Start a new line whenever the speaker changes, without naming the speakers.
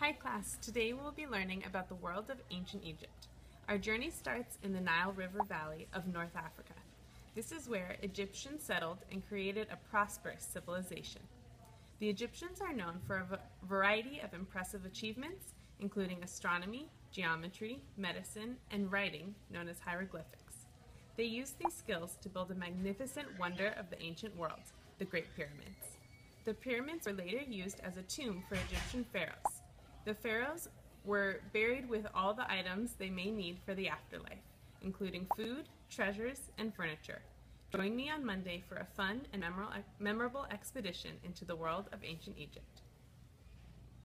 Hi class, today we'll be learning about the world of ancient Egypt. Our journey starts in the Nile River Valley of North Africa. This is where Egyptians settled and created a prosperous civilization. The Egyptians are known for a variety of impressive achievements, including astronomy, geometry, medicine, and writing, known as hieroglyphics. They used these skills to build a magnificent wonder of the ancient world, the Great Pyramids. The pyramids were later used as a tomb for Egyptian pharaohs. The pharaohs were buried with all the items they may need for the afterlife, including food, treasures, and furniture. Join me on Monday for a fun and memorable expedition into the world of ancient Egypt.